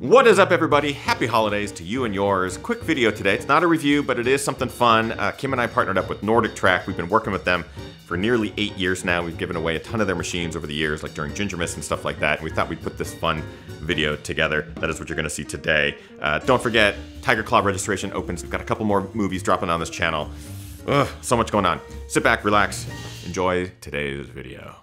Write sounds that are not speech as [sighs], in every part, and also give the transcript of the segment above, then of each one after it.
What is up, everybody? Happy holidays to you and yours. Quick video today. It's not a review, but it is something fun. Uh, Kim and I partnered up with NordicTrack. We've been working with them for nearly eight years now. We've given away a ton of their machines over the years, like during Gingermas and stuff like that. And we thought we'd put this fun video together. That is what you're going to see today. Uh, don't forget, Tiger Claw registration opens. We've got a couple more movies dropping on this channel. Ugh, so much going on. Sit back, relax, enjoy today's video.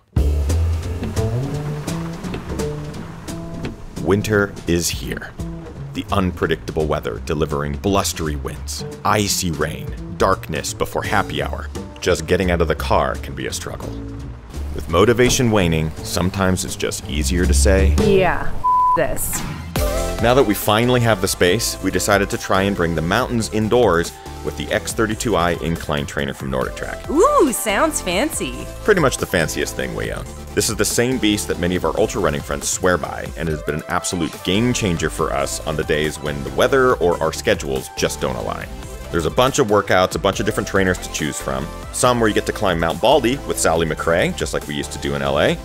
Winter is here. The unpredictable weather delivering blustery winds, icy rain, darkness before happy hour. Just getting out of the car can be a struggle. With motivation waning, sometimes it's just easier to say, Yeah, this. Now that we finally have the space, we decided to try and bring the mountains indoors with the X32i incline trainer from NordicTrack. Ooh, sounds fancy. Pretty much the fanciest thing we own. This is the same beast that many of our ultra running friends swear by, and it has been an absolute game changer for us on the days when the weather or our schedules just don't align. There's a bunch of workouts, a bunch of different trainers to choose from. Some where you get to climb Mount Baldy with Sally McRae, just like we used to do in LA.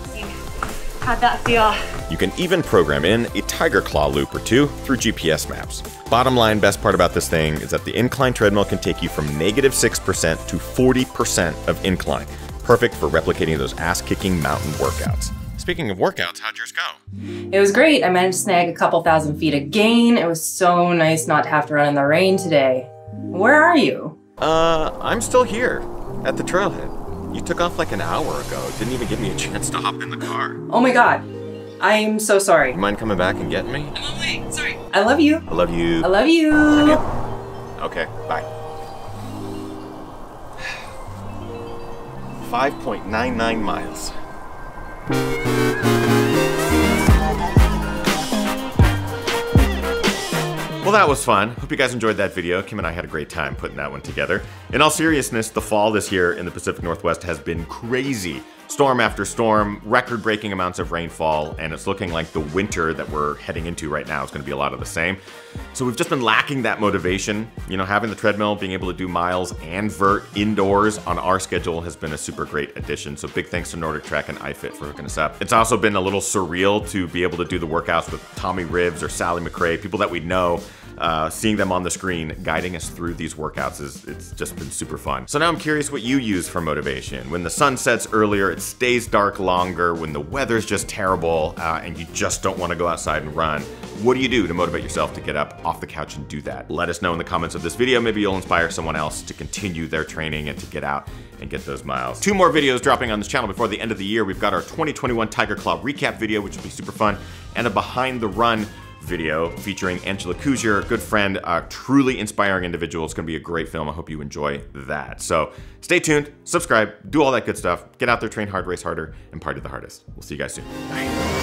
How'd that feel? You can even program in a Tiger Claw loop or two through GPS maps. Bottom line, best part about this thing is that the incline treadmill can take you from negative 6% to 40% of incline. Perfect for replicating those ass kicking mountain workouts. Speaking of workouts, how'd yours go? It was great. I managed to snag a couple thousand feet of gain. It was so nice not to have to run in the rain today. Where are you? Uh, I'm still here at the trailhead. You took off like an hour ago. Didn't even give me a chance to hop in the car. Oh my god. I'm so sorry. You mind coming back and getting me? Oh wait, sorry. I love you. I love you. I love you. Okay, bye. [sighs] 5.99 miles. That was fun. Hope you guys enjoyed that video. Kim and I had a great time putting that one together. In all seriousness, the fall this year in the Pacific Northwest has been crazy. Storm after storm, record-breaking amounts of rainfall, and it's looking like the winter that we're heading into right now is going to be a lot of the same. So we've just been lacking that motivation. You know, having the treadmill, being able to do miles and vert indoors on our schedule has been a super great addition. So big thanks to NordicTrack and iFit for hooking us up. It's also been a little surreal to be able to do the workouts with Tommy Rivs or Sally McRae, people that we know uh, seeing them on the screen guiding us through these workouts is it's just been super fun. So now I'm curious what you use for motivation. When the sun sets earlier, it stays dark longer, when the weather's just terrible uh, and you just don't want to go outside and run, what do you do to motivate yourself to get up off the couch and do that? Let us know in the comments of this video. Maybe you'll inspire someone else to continue their training and to get out and get those miles. Two more videos dropping on this channel before the end of the year. We've got our 2021 Tiger Claw recap video, which will be super fun, and a behind the run video featuring Angela Kuzier, good friend, truly inspiring individual. It's gonna be a great film. I hope you enjoy that. So stay tuned, subscribe, do all that good stuff. Get out there, train hard, race harder, and party the hardest. We'll see you guys soon. Bye.